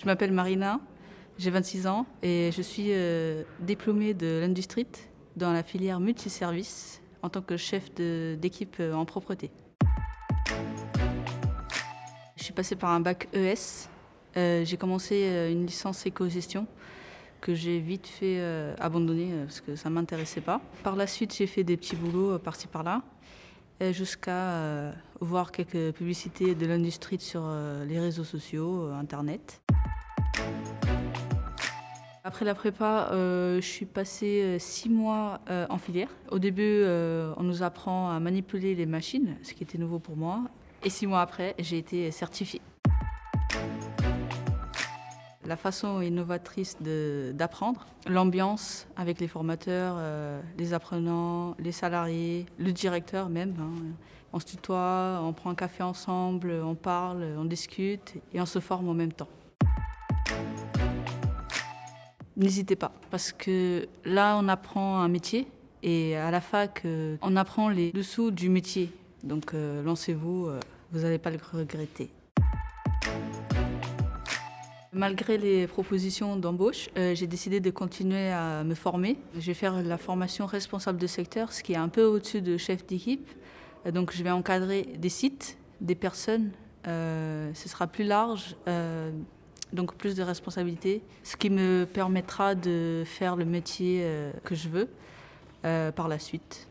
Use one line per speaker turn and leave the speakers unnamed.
Je m'appelle Marina, j'ai 26 ans et je suis euh, diplômée de l'industrie dans la filière multiservice en tant que chef d'équipe euh, en propreté. Je suis passée par un bac ES. Euh, j'ai commencé une licence éco-gestion que j'ai vite fait abandonner parce que ça ne m'intéressait pas. Par la suite, j'ai fait des petits boulots par-ci par-là jusqu'à voir quelques publicités de l'industrie sur les réseaux sociaux, Internet. Après la prépa, euh, je suis passée euh, six mois euh, en filière. Au début, on nous apprend à manipuler les machines, ce qui était nouveau pour moi. Et six mois après, j'ai été certifiée. La façon innovatrice d'apprendre, l'ambiance avec les formateurs, les apprenants, les salariés, le directeur même. Hein. On se tutoie, on prend un café ensemble, on parle, on discute et on se forme en même temps. N'hésitez pas, parce que là, on apprend un métier et à la fac, euh, on apprend les dessous du métier. Donc euh, lancez-vous, euh, vous n'allez pas le regretter. Malgré les propositions d'embauche, j'ai décidé de continuer à me former. Je vais faire la formation responsable de secteur, ce qui est un peu au-dessus de chef d'équipe. Donc je vais encadrer des sites, des personnes. ce sera plus large donc plus de responsabilités, ce qui me permettra de faire le métier euh, que je veux euh, par la suite.